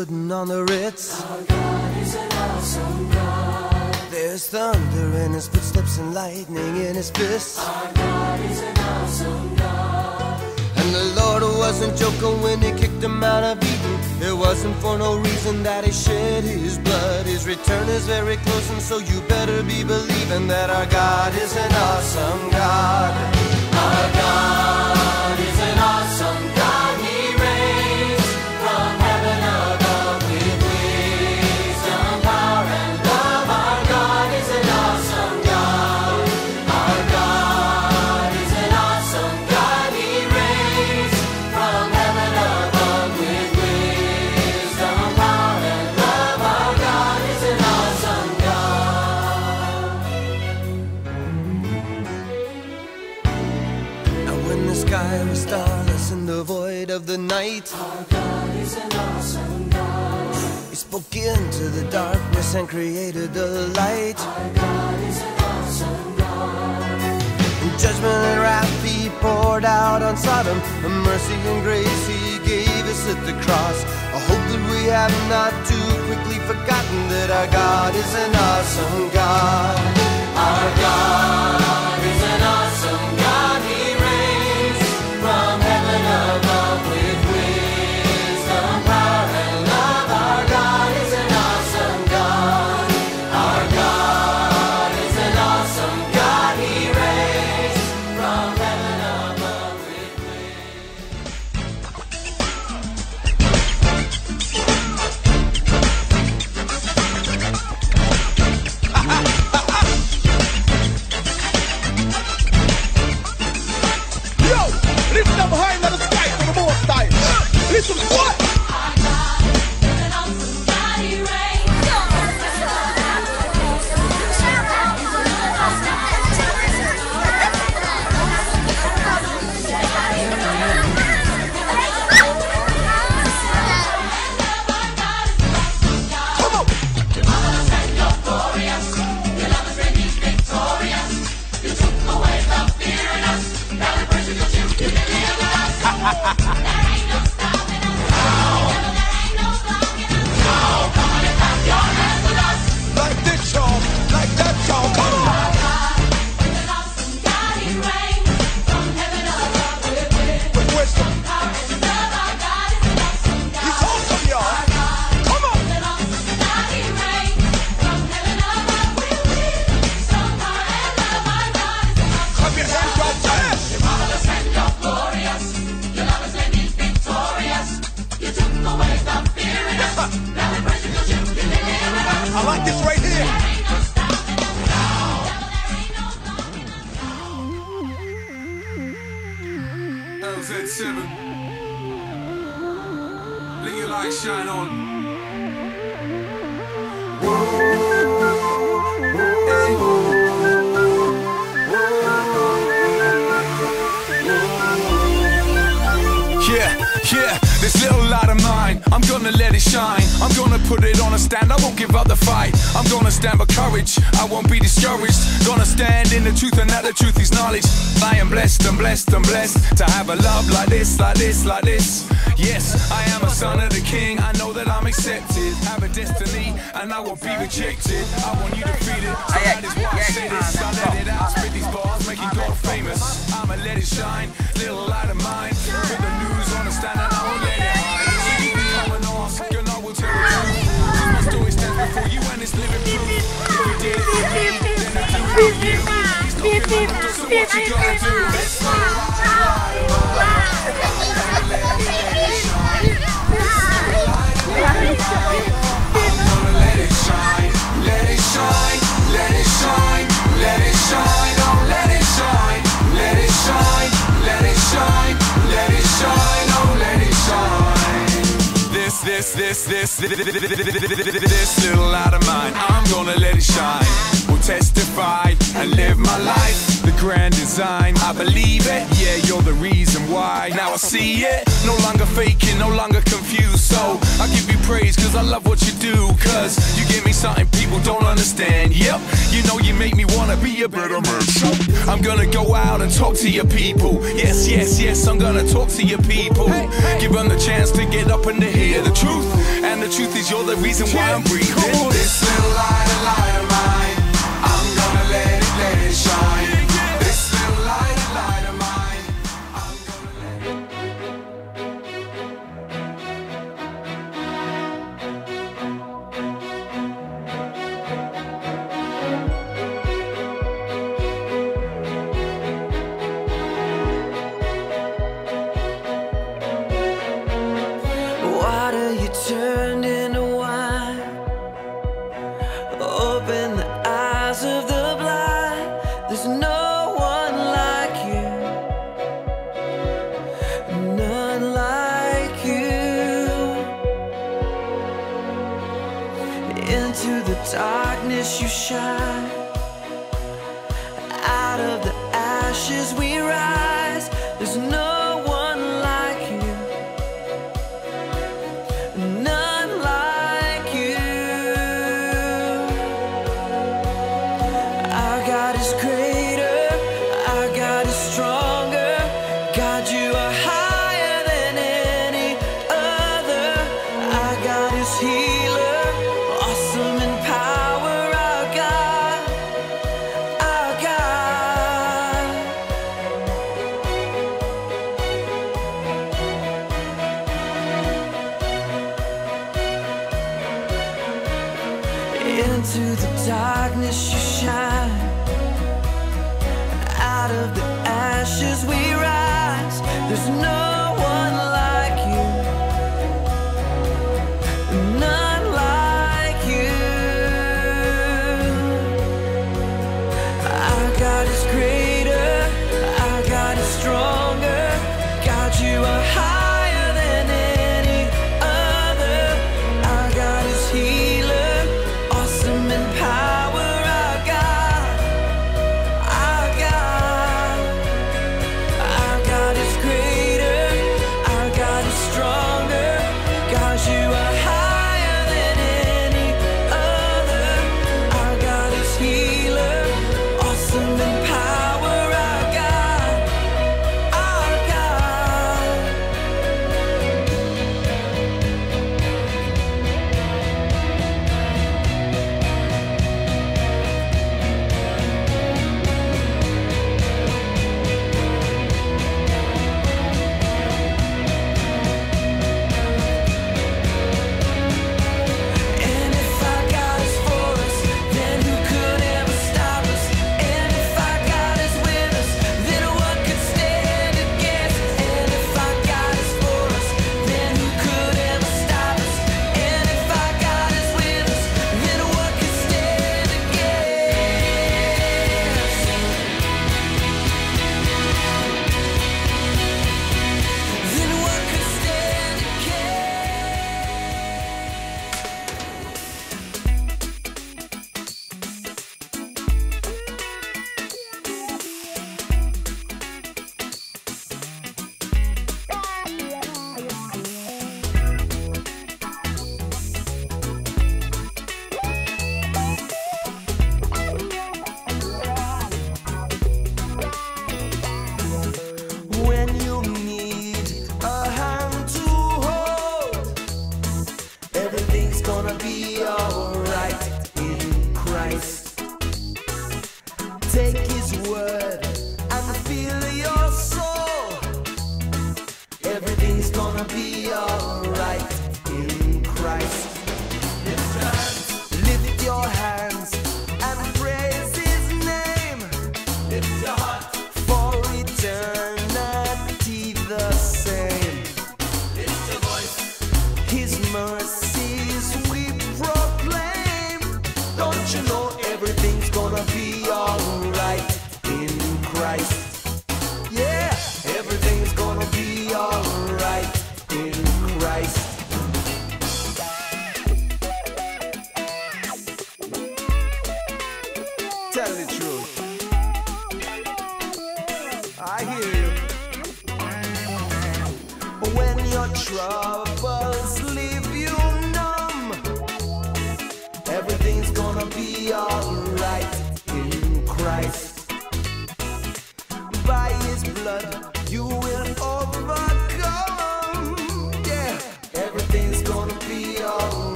putting on the Ritz. Our God is an awesome God. There's thunder in his footsteps and lightning in his fists. Our God is an awesome God. And the Lord wasn't joking when he kicked him out of Eden. It wasn't for no reason that he shed his blood. His return is very close, and so you better be believing that our God is an awesome God. Our God the night, our God is an awesome God. He spoke into the darkness and created the light. Our God is an awesome God. And judgment and wrath he poured out on Sodom. And mercy and grace he gave us at the cross. I hope that we have not too quickly forgotten that our God is an awesome God. Our God What? Light shine on. Yeah, yeah, this little I'm gonna let it shine. I'm gonna put it on a stand, I won't give up the fight. I'm gonna stand for courage, I won't be discouraged. Gonna stand in the truth, and that the truth is knowledge. I am blessed, I'm blessed, I'm blessed to have a love like this, like this, like this. Yes, I am a son of the king, I know that I'm accepted. Have a destiny, and I won't be rejected. I want you to feel it, so that is why I say this. I let it out, spit these bars, making God famous. I'ma let it shine, little light of mine. Put the news on the stand, let it shine, let it shine, This, this, this, this, little light of mine, I'm gonna let it shine. Will testify and live my life. The grand design, I believe it. Yeah, you're the reason why. Now I see it. No longer faking, no longer confused. So I give you praise cause I love what you do. Cause you give me something people don't understand. Yep, you know you make me wanna be a better man. I'm gonna go out and talk to your people. Yes, yes, yes, I'm gonna talk to your people. Give them the chance to get up and to hear the truth. And the truth is you're the reason why I'm breathing. This little light, of mine. I'm gonna let it, let it shine. darkness you shine. Out of the ashes we rise. There's no one like you. None like you. Our God is greater. Our God is stronger. God, you are higher than any other. Our God is healer. There's no one trouble.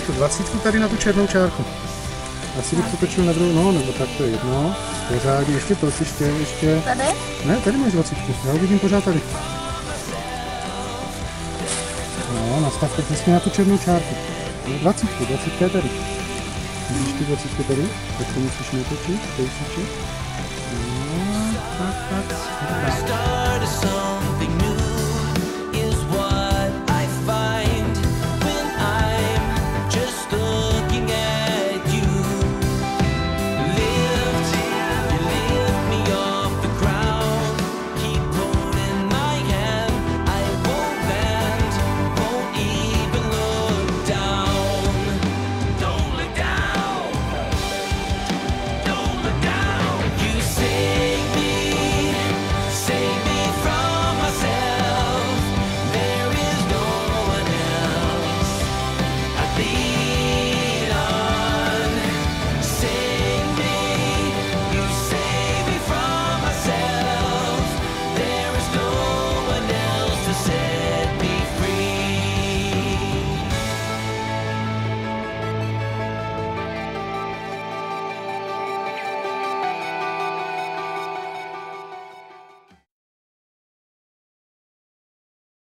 Tu dvacítku tady na tu černou čárku. Asi bych to točil na druhou, no, nebo tak to je jedno. Pořádně, ještě to, ještě, ještě. Tady? Ne, tady máš dvacítku, já ho vidím pořád tady. No, nastavte přesně na tu černou čárku. No, dvacítku, dvacítka je tady. Vidíš tu dvacítku tady? Tak to musíš natočit, kousíček. No, tak, tak, tak.